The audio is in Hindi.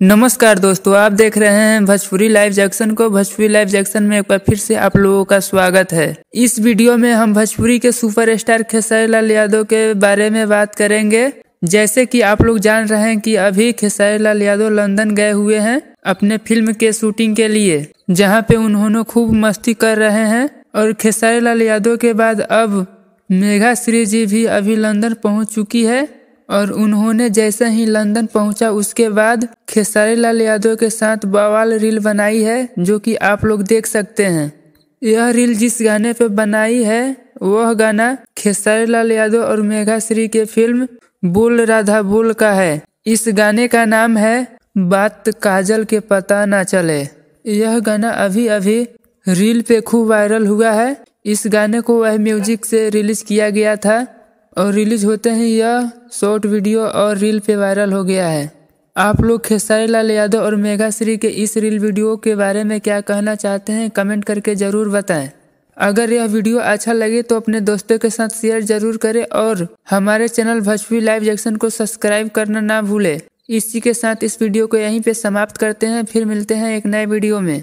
नमस्कार दोस्तों, आप देख रहे हैं भोजपुरी लाइव जंक्शन को। भोजपुरी लाइव जंक्शन में एक बार फिर से आप लोगों का स्वागत है। इस वीडियो में हम भोजपुरी के सुपरस्टार खेसारी लाल यादव के बारे में बात करेंगे। जैसे कि आप लोग जान रहे हैं कि अभी खेसारी लाल यादव लंदन गए हुए हैं अपने फ़िल्म के शूटिंग के लिए, जहाँ पे उन्होंने खूब मस्ती कर रहे हैं। और खेसारी लाल यादव के बाद अब मेघा श्री जी भी अभी लंदन पहुँच चुकी है। और उन्होंने जैसे ही लंदन पहुँचा, उसके बाद खेसारी लाल यादव के साथ बवाल रील बनाई है, जो कि आप लोग देख सकते हैं। यह रील जिस गाने पे बनाई है, वह गाना खेसारी लाल यादव और मेघा श्री के फ़िल्म बोल राधा बोल का है। इस गाने का नाम है, बात काजल के पता ना चले। यह गाना अभी अभी रील पे खूब वायरल हुआ है। इस गाने को वह म्यूज़िक से रिलीज़ किया गया था। और रिलीज़ होते ही यह शॉर्ट वीडियो और रील पे वायरल हो गया है। आप लोग खेसारी लाल यादव और मेघा श्री के इस रील वीडियो के बारे में क्या कहना चाहते हैं, कमेंट करके ज़रूर बताएँ। अगर यह वीडियो अच्छा लगे तो अपने दोस्तों के साथ शेयर ज़रूर करें और हमारे चैनल भोजपुरी लाइव जंक्शन को सब्सक्राइब करना ना भूलें। इसी के साथ इस वीडियो को यहीं पे समाप्त करते हैं, फिर मिलते हैं एक नए वीडियो में।